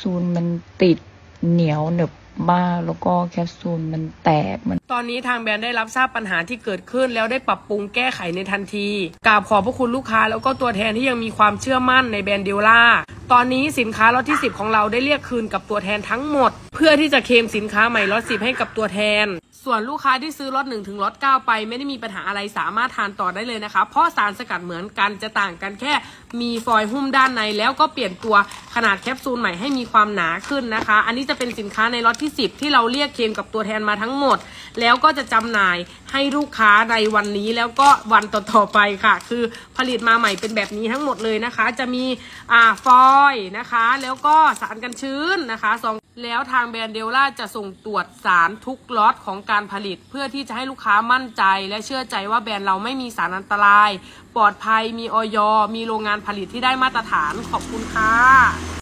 ซูลมันติดเหนียวหนึบมากแล้วก็แคปซูลมันแตกมัน ตอนนี้ทางแบรนด์ได้รับทราบปัญหาที่เกิดขึ้น แล้วได้ปรับปรุงแก้ไขในทันทีกราบขอบพระคุณลูกค้าแล้วก็ตัวแทนที่ยังมีความเชื่อมั่นในแบรนด์เดลล่าตอนนี้สินค้าล็อตที่ 10 ของเราได้เรียกคืนกับตัวแทนทั้งหมด เพื่อที่จะเคลมสินค้าใหม่ล็อต10 ให้กับตัวแทน ส่วนลูกค้าที่ซื้อล็อต1ถึงล็อต9ไป ไม่ได้มีปัญหาอะไรสามารถทานต่อได้เลยนะคะ เพราะสารสกัดเหมือนกันจะต่างกันแค่มีฟอยล์หุ้มด้านในแล้วก็เปลี่ยนตัวขนาดแคปซูลใหม่ให้มีความหนาขึ้นนะคะ อันนี้จะเป็นสินค้าในล็อตที่ 10 ที่เราเรียกเคลมกับตัวแทนมาทั้งหมด แล้วก็จะจำหน่ายให้ลูกค้าในวันนี้แล้วก็วันต่อๆไปค่ะ คือผลิตมาใหม่เป็นแบบนี้ทั้งหมดเลยนะคะ จะมีอ่าฟอยล์นะคะ แล้วก็สารกันชื้นนะคะสองแล้วทางแบรนด์เดลล่าจะส่งตรวจสารทุกล็อตของการผลิต เพื่อที่จะให้ลูกค้ามั่นใจ และเชื่อใจว่าแบรนด์เราไม่มีสารอันตราย ปลอดภัย มีออยมีโรงงานผลิตที่ได้มาตรฐานขอบคุณค่ะ